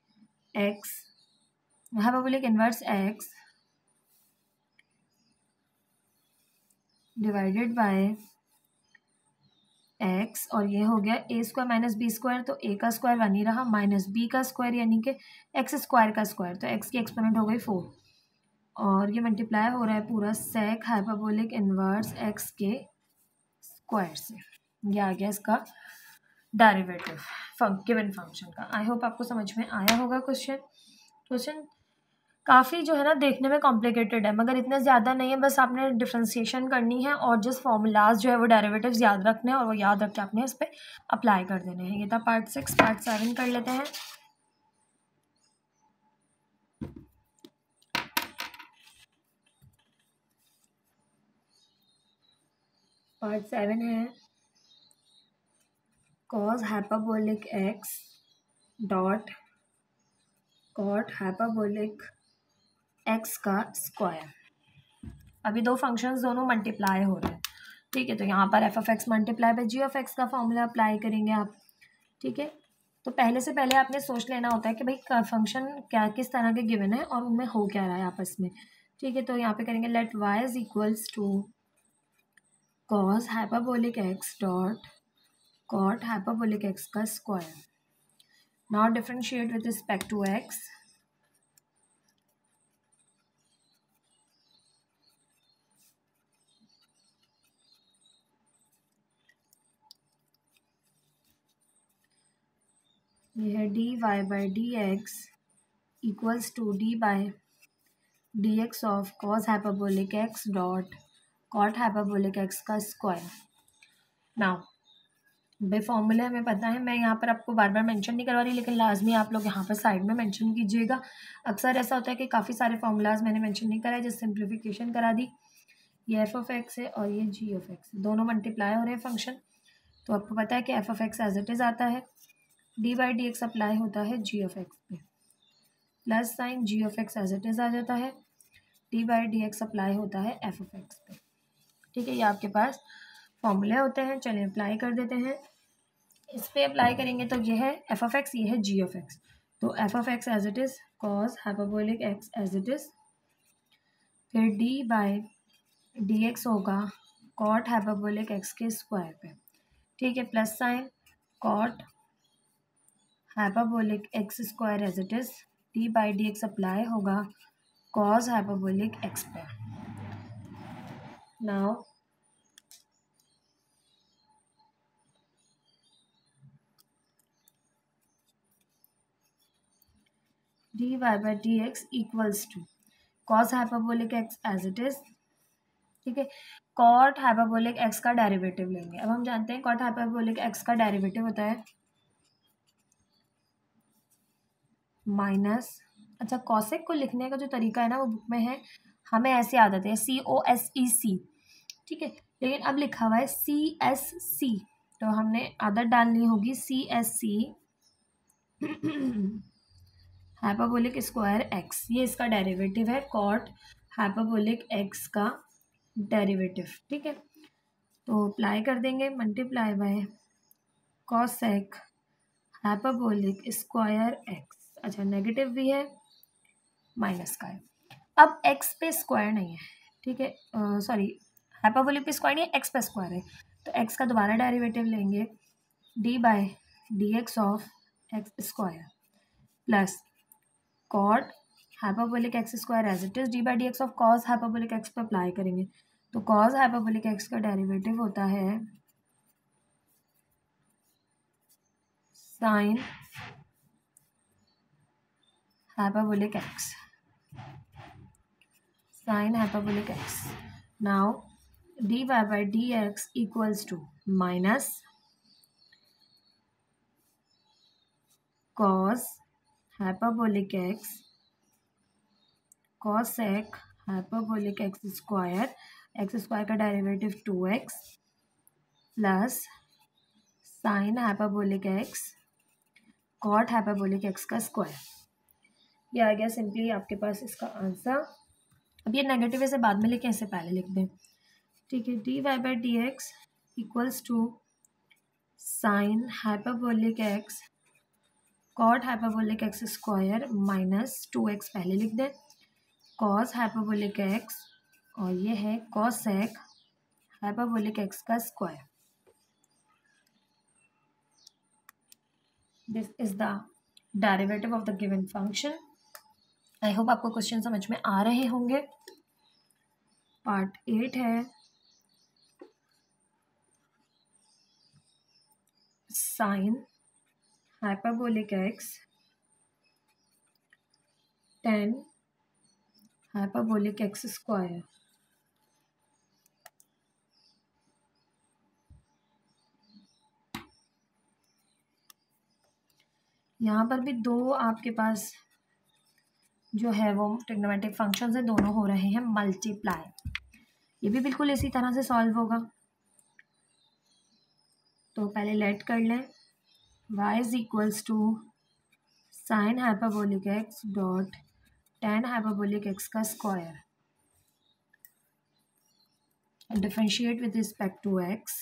x hyperbolic inverse x divided by x और ये हो गया a square minus b square तो a का square one ही रहा minus b का square यानी कि एक्स स्क्वायर का स्क्वायर तो एक्स की एक्सपोनेंट हो गई फोर और ये मल्टीप्लाई हो रहा है पूरा सेक हाइपरबोलिक इनवर्स एक्स के स्क्वायर से। ये आ गया इसका डेरिवेटिव गिवन फ़ंक्शन का। आई होप आपको समझ में आया होगा क्वेश्चन क्वेश्चन काफ़ी जो है ना देखने में कॉम्प्लिकेटेड है। मगर इतना ज़्यादा नहीं है, बस आपने डिफ्रेंसिएशन करनी है और जिस फॉर्मूलाज जो है वो डेरिवेटिव्स याद रखने हैं और वो याद रख के आपने इस पर अप्लाई कर देने हैं। ये था पार्ट सिक्स पार्ट सेवन कर लेते हैं। पार्ट सेवन है। Cos hyperbolic x dot cot hyperbolic x का स्क्वायर अभी दो फ़ंक्शंस दोनों मल्टीप्लाई हो रहे हैं। ठीक है तो यहाँ पर f of x multiply by g of x का फॉर्मूला अप्लाई करेंगे आप। ठीक है? तो पहले से पहले आपने सोच लेना होता है कि भाई फ़ंक्शन क्या, किस तरह के गिवन है और उनमें हो क्या रहा है आपस में। ठीक है तो यहाँ पे करेंगे let y is equals to cos hyperbolic x dot cot hyperbolic x का square not differentiate with respect to x. ये है d y by d x equals to d by d x of cos hyperbolic x dot cot hyperbolic x का square now भाई फॉर्मूले हमें पता है, मैं यहाँ पर आपको बार बार मेंशन नहीं करवा रही, लेकिन लाजमी आप लोग यहाँ पर साइड में मेंशन कीजिएगा। अक्सर ऐसा होता है कि काफ़ी सारे फॉर्मूलाज मैंने मेंशन नहीं कराए जिस सिंप्लीफिकेशन करा दी। ये एफ़ ऑफ़ एक्स है और ये जी ऑफ़ एक्स दोनों मल्टीप्लाई हो रहे हैं फ़ंक्शन तो आपको पता है कि f of x as it is आता है। D by d x apply होता है जी ऑफ़ एक्स पे। Plus sign g of x as it is आ जाता है। D by d x apply होता है एफ़ ऑफ़ एक्स पे। ठीक है, ये आपके पास फॉर्मूले होते हैं। चलिए अप्लाई कर देते हैं। इस पर अप्लाई करेंगे तो ये है एफ़ ऑफ़ एक्स, ये है जी ऑफ़ एक्स। तो f of x as it is cos hyperbolic x as it is. फिर डी बाई डी एक्स होगा कॉट हाइपाबोलिक एक्स के स्क्वायर पे। ठीक है, plus sign cot hyperbolic x square as it is d by d x apply होगा cos hyperbolic x पे now dy by dx equals to cos hyperbolic x as it is, ठीक है? Cot hyperbolic x का derivative लेंगे। अब हम जानते हैं कॉट हाइपाबोलिक एक्स का डेरिवेटिव होता है माइनस अच्छा कॉसेक को लिखने का जो तरीका है ना, वो बुक में है, हमें ऐसे आदत है c o s e c ठीक है? लेकिन अब लिखा हुआ है सी एस सी तो हमने आदत डालनी होगी c s c hyperbolic square x ये इसका डेरिवेटिव है कॉट हाइपाबोलिक एक्स का डेरिवेटिव ठीक है? तो अप्लाई कर देंगे multiply by cosec hyperbolic square x अच्छा नेगेटिव भी है माइनस का है। अब एक्स पे स्क्वायर नहीं है, ठीक है? सॉरी हाइपाबोलिक पे स्क्वायर नहीं है एक्स पे स्क्वायर है। तो एक्स का दोबारा डेरिवेटिव लेंगे d by d x of x square plus cot hyperbolic x square as it is d by d x of cos hyperbolic x पे अप्लाई करेंगे। तो कॉज हाइपाबोलिक एक्स का डेरिवेटिव होता है sine hyperbolic x sine hyperbolic x. Now dy by dx equals to minus cos hyperbolic x cosec hyperbolic x square x square का derivative two x plus sine hyperbolic x cot hyperbolic x का square ये आ गया simply आपके पास इसका answer. अब ये negative ऐसे बाद में लिखें ऐसे पहले लिख दें। ठीक है d y by d x equals to sine hyperbolic x cot hyperbolic x square minus two x पहले लिख दें। कॉस हाइपाबोलिक एक्स और ये है कॉसेक हाइपाबोलिक एक्स का square this is the derivative of the given function I hope आपको question समझ में आ रहे होंगे। पार्ट एट है। Sine hyperbolic x tan hyperbolic x square यहाँ पर भी दो आपके पास जो है वो टेक्नोमेटिक फ़ंक्शन है, दोनों हो रहे हैं मल्टीप्लाई ये भी बिल्कुल इसी तरह से सॉल्व होगा। तो पहले लेट कर लें। y is equals to sine hyperbolic x dot tan hyperbolic x का square differentiate with respect to x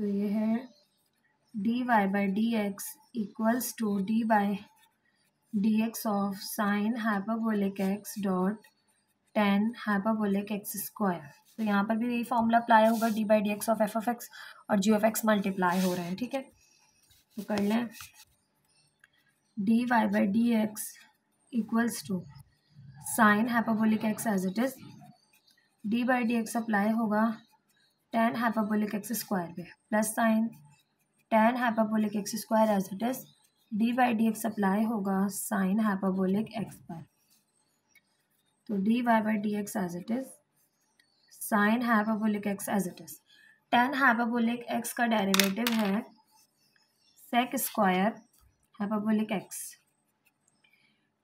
तो ये है d y by d x equals to d by d x of sine hyperbolic x dot tan hyperbolic x square तो यहाँ पर भी यही formula apply होगा d by d x of f of x और जी ऑफ़ एक्स मल्टीप्लाई हो रहे हैं, ठीक है? तो कर लें। D y by d x equals to sine hyperbolic x as it is d by d x apply होगा टेन हाइपाबोलिक एक्स स्क्वायर पे plus sine tan hyperbolic x square as it is d by d x apply होगा sine hyperbolic x पर। तो d y by d x as it is sine hyperbolic x as it is tan hyperbolic x का derivative है sec square hyperbolic x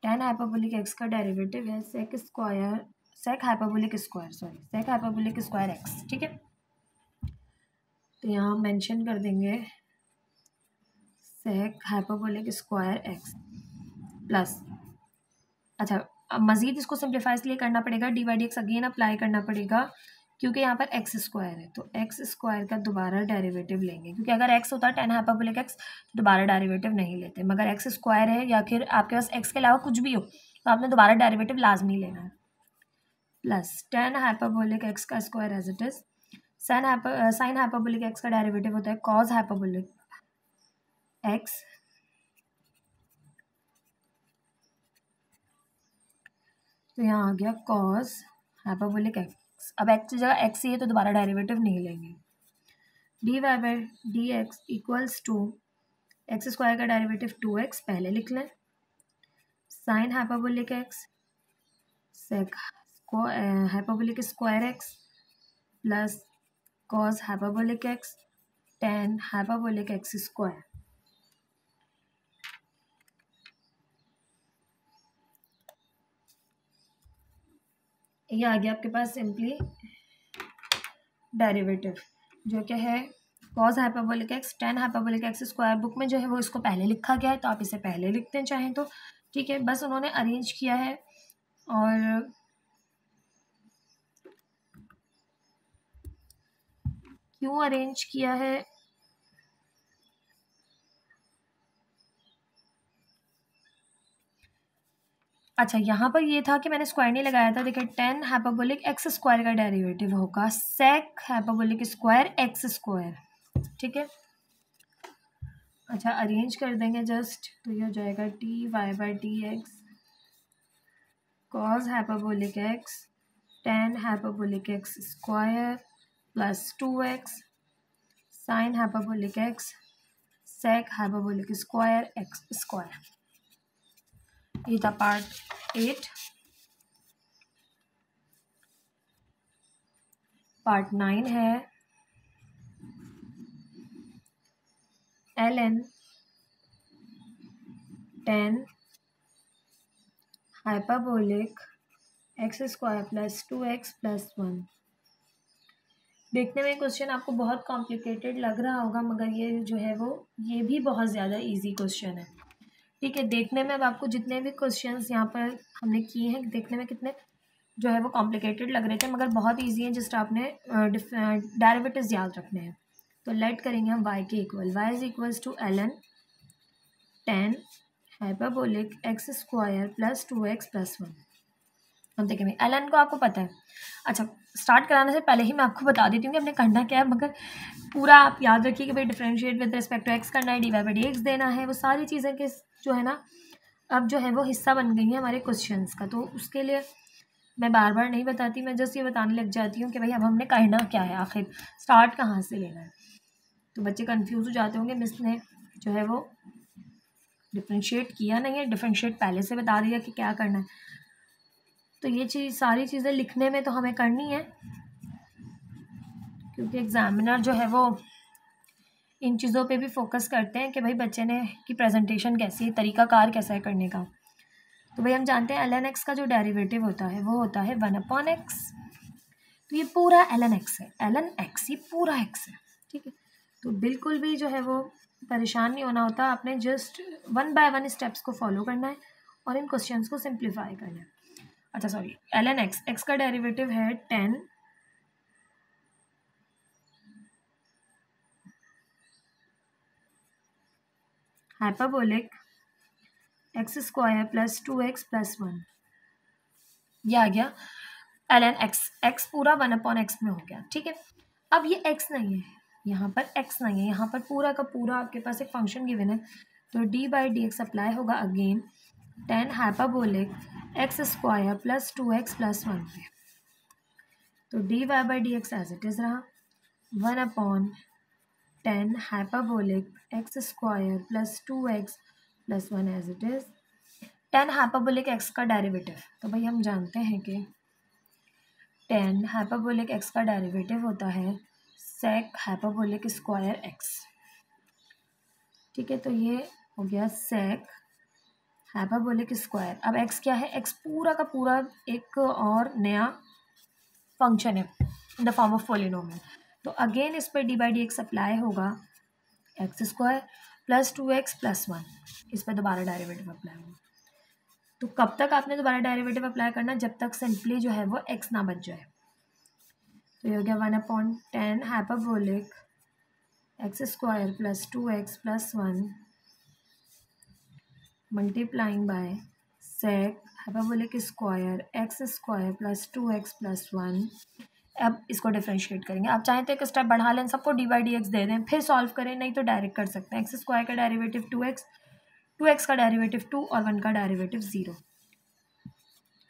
tan hyperbolic x का derivative है sec square sec hyperbolic square sorry sec hyperbolic square x ठीक है? तो यहाँ mention कर देंगे sec hyperbolic square x plus अच्छा अब मज़ीद इसको सिंप्लीफाई इसलिए करना पड़ेगा d y d x again apply करना पड़ेगा, क्योंकि यहाँ पर एक्स स्क्वायर है। तो एक्स स्क्वायर का दोबारा डेरिवेटिव लेंगे, क्योंकि अगर एक्स होता है टेन हाइपोबोलिक एक्स तो दोबारा डेरिवेटिव नहीं लेते। मगर एक्स स्क्वायर है या फिर आपके पास एक्स के अलावा कुछ भी हो तो आपने दोबारा डेरिवेटिव लाजमी लेना है। प्लस टेन हाइपोबोलिक एक्स का square as it is sine hyper sine hyperbolic x का डेरिवेटिव होता है कॉज हाइपरबोलिक एक्स तो यहाँ आ गया कॉज हाइपरबोलिक एक्स अब एक्स की जगह एक्स ही है तो दोबारा डेरिवेटिव नहीं लेंगे। D y by d x equals to x square का डेरिवेटिव टू एक्स पहले लिख लें। Sine hyperbolic x sec hyperbolic square x plus cos hyperbolic x tan hyperbolic x square. ये आ गया आपके पास सिंपली डेरिवेटिव जो क्या है cos hyperbolic x tan hyperbolic x square book में जो है वो इसको पहले लिखा गया है तो आप इसे पहले लिखते हैं चाहें तो। ठीक है, बस उन्होंने अरेंज किया है और क्यों अरेंज किया है? अच्छा यहाँ पर ये था कि मैंने स्क्वायर नहीं लगाया था। देखिए टेन हाइपाबोलिक एक्स स्क्वायर का डेरिवेटिव होगा। Sec hyperbolic square x square ठीक है? अच्छा अरेंज कर देंगे जस्ट तो ये हो जाएगा t y by t x cos hyperbolic x tan hyperbolic x square plus two x sine hyperbolic x sec hyperbolic square x square ये था पार्ट एट पार्ट नाइन है. L n tan hyperbolic x square plus two x plus one देखने में question आपको बहुत complicated लग रहा होगा, मगर ये जो है वो, ये भी बहुत ज़्यादा इजी क्वेश्चन है। ठीक है, देखने में अब आपको जितने भी क्वेश्चंस यहाँ पर हमने किए हैं, देखने में कितने जो है वो कॉम्प्लिकेटेड लग रहे थे, मगर बहुत ईजी है जस्ट आपने डेरिवेटिव्स याद रखने हैं। तो लेट करेंगे हम वाई के equal y is equals to l n tan hyperbolic x square plus two x plus one अब देखेंगे। एल एन को आपको पता है। अच्छा स्टार्ट कराने से पहले ही मैं आपको बता देती हूँ कि अपने करना क्या है, मगर पूरा आप याद रखिए कि भाई differentiate with respect to x करना है d y by d x देना है, वो सारी चीज़ें के जो है ना, अब जो है वो हिस्सा बन गई है हमारे क्वेश्चन का। तो उसके लिए मैं बार बार नहीं बताती, मैं जस्ट ये बताने लग जाती हूँ कि भाई अब हमने करना क्या है आखिर। स्टार्ट कहाँ से लेना है? तो बच्चे कन्फ्यूज़ हो जाते होंगे मिस ने जो है वो डिफ्रेंशिएट किया नहीं है डिफ्रेंशिएट पहले से बता दिया कि क्या करना है। तो ये चीज़, सारी चीज़ें लिखने में तो हमें करनी है। क्योंकि एग्ज़ामिनर जो है वो इन चीज़ों पे भी फोकस करते हैं कि भाई बच्चे ने की प्रेजेंटेशन कैसी है, तरीकाकार कैसा है करने का। तो भाई हम जानते हैं एल एन एक्स का जो डेरिवेटिव होता है, वो होता है वन अपॉन एक्स तो ये पूरा एल एन एक्स है एल एन एक्स ये पूरा एक्स है, ठीक है? तो बिल्कुल भी जो है वो परेशान नहीं होना होता, आपने just one by one steps को फॉलो करना है और इन क्वेश्चंस को सिंप्लीफाई करना है। अच्छा sorry l n x x का डेरिवेटिव है tan hyperbolic x square plus two x plus one ये आ गया. एल एन एक्स एक्स पूरा वन अपॉन एक्स में हो गया. ठीक है? अब ये एक्स नहीं है. यहाँ पर एक्स नहीं है. यहाँ पर पूरा का पूरा आपके पास एक फ़ंक्शन गिवन है. तो d by d x apply होगा again tan hyperbolic x square plus two x plus one पे। तो d y by d x as it is रहा। One upon tan hyperbolic x square plus two x plus one as it is tan hyperbolic x का derivative तो भाई हम जानते हैं कि टेन हाइपाबोलिक एक्स का डेरिवेटिव होता है सेक हाइपाबोलिक स्क्वायर एक्स ठीक है तो ये हो गया सेक हाइपाबोलिक स्क्वायर अब एक्स क्या है? एक्स पूरा का पूरा एक और नया फ़ंक्शन है in the form of polynomial तो अगेन इस पर d by d x apply होगा x square plus two x plus one इस पर दोबारा डायरेवेटिव अप्लाई होगा। तो कब तक आपने दोबारा डायरेवेटिव अप्लाई करना? जब तक सिंपली जो है वो एक्स ना बच जाए। तो ये हो गया one upon tan hyperbolic x square plus two x plus one multiplying by sec hyperbolic square x square plus two x plus one अब इसको डिफ्रेंशिएट करेंगे। आप चाहें तो एक स्टेप बढ़ा लें, सबको डी बाई डी एक्स दे दें, फिर सॉल्व करें, नहीं तो डायरेक्ट कर सकते हैं। एक्स स्क्वायर का derivative two x two x का डेरिवेटिव टू और वन का डेरिवेटिव ज़ीरो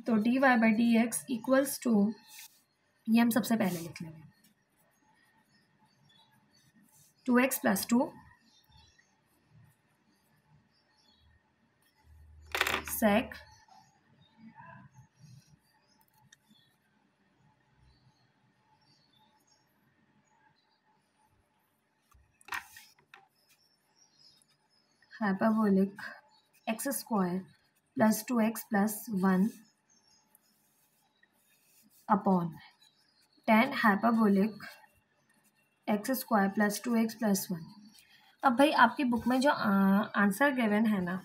तो d y by d x equals to ये हम सबसे पहले लिख लेंगे। Two x plus two sec hyperbolic x square plus 2x plus 1 upon tan hyperbolic x square plus 2x plus 1 अब भाई आपकी बुक में जो आंसर गिवन है ना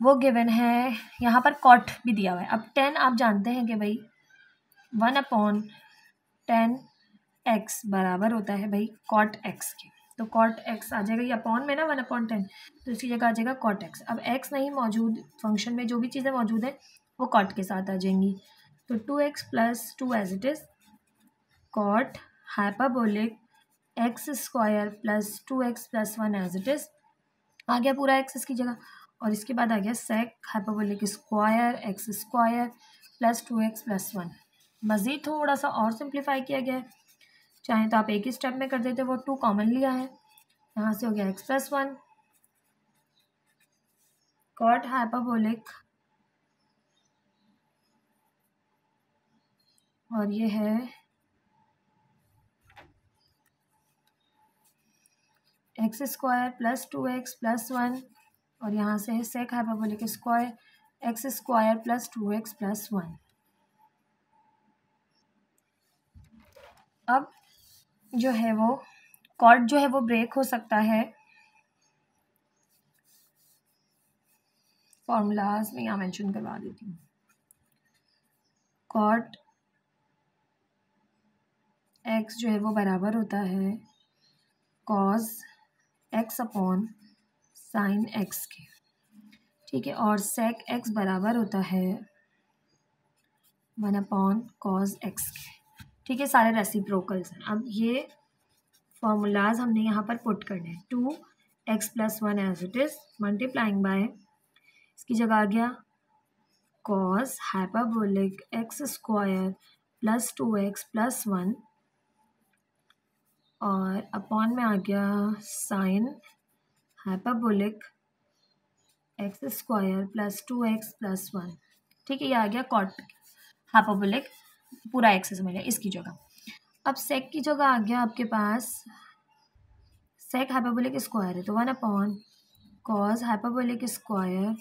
वो गिवन है, यहाँ पर कॉट भी दिया हुआ है। अब टेन आप जानते हैं कि भाई वन अपॉन टेन एक्स बराबर होता है भाई कॉट एक्स के। तो कॉट एक्स आ जाएगा, ये अपॉन में ना वन अपॉन टेन तो इसकी जगह आ जाएगा कॉट एक्स अब एक्स नहीं मौजूद फ़ंक्शन में जो भी चीज़ें मौजूद हैं, वो कॉट के साथ आ जाएँगी। तो two x plus two as it is cot hyperbolic x square plus two x plus one as it is आ गया पूरा एक्स इसकी जगह। और इसके बाद आ गया sec hyperbolic square x square plus two x plus one मज़ीद थोड़ा सा और सिंप्लीफाई किया गया है। चाहे तो आप एक ही स्टेप में कर देते वो टू कॉमन लिया है। यहाँ से हो गया x plus one cot hyperbolic और ये है x square plus two x plus one और यहाँ से है sec hyperbolic square x square plus two x plus one अब जो है वो कॉर्ड जो है वो ब्रेक हो सकता है। फॉर्मूलाज में यहाँ मेंशन करवा देती हूँ। कॉट एक्स जो है वो बराबर होता है। Cos x upon sine x के। ठीक है, और सेक एक्स बराबर होता है वन अपॉन कॉज एक्स के। ठीक है, सारे रेसिप्रोकल्स हैं। अब ये फॉर्मूलाज हमने यहाँ पर पुट करने हैं। Two x plus one as it is multiplying by इसकी जगह आ गया cos hyperbolic x square plus two x plus one और अपॉन में आ गया sine hyperbolic x square plus two x plus one ठीक है, ये आ गया कॉट हाइपाबोलिक पूरा एक्स समझ लिया इसकी जगह। अब सेक की जगह आ गया आपके पास। सेक हाइपाबोलिक स्क्वायर है तो one upon cos hyperbolic square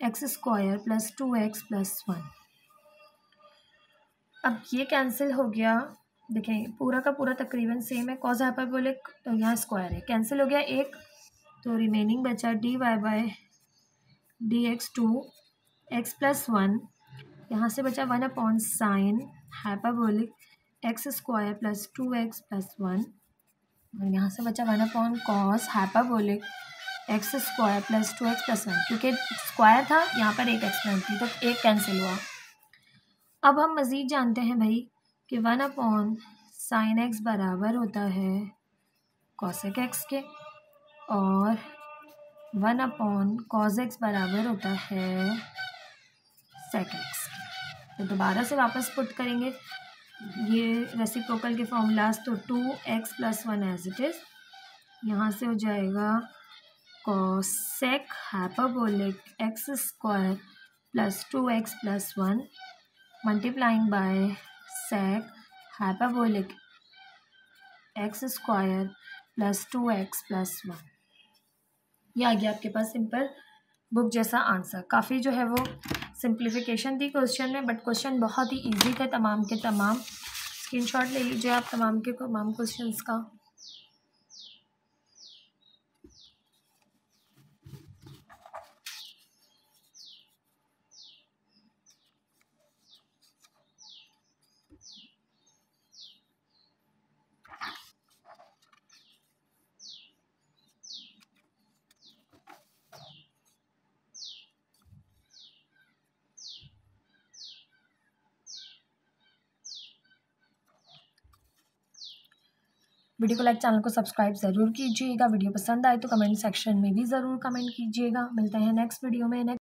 x square plus two x plus one अब ये कैंसिल हो गया। देखें, पूरा का पूरा तकरीबन सेम है कॉज हाइपाबोलिक यहाँ स्क्वायर है। कैंसिल हो गया एक तो रिमेनिंग बचा d y by d x two x plus one यहाँ से बचा one upon sine hyperbolic x square plus two x plus one और यहाँ से बचा one upon cos hyperbolic x square plus two x plus one क्योंकि square था, यहाँ पर एक एक्सपेंट थी तो एक कैंसिल हुआ. अब हम मज़ीद जानते हैं भाई कि वन अपॉन साइन एक्स बराबर होता है कॉसेक एक्स के. और वन अपॉन कॉज एक्स बराबर होता है सेक एक्स तो दोबारा से वापस पुट करेंगे। ये रेसिप्रोकल के फॉर्मूलाज तो two x plus one as it is यहाँ से हो जाएगा cosec hyperbolic x square plus two x plus one multiplying by sec hyperbolic x square plus two x plus one ये आ गया आपके पास सिंपल बुक जैसा आंसर काफ़ी जो है वो सिंप्लीफिकेशन थी क्वेश्चन में बट क्वेश्चन बहुत ही ईजी थे तमाम के तमाम. स्क्रीनशॉट ले लीजिए आप तमाम के तमाम क्वेश्चन का. वीडियो को लाइक, चैनल को सब्सक्राइब ज़रूर कीजिएगा। वीडियो पसंद आए तो कमेंट सेक्शन में भी ज़रूर कमेंट कीजिएगा। मिलते हैं नेक्स्ट वीडियो में।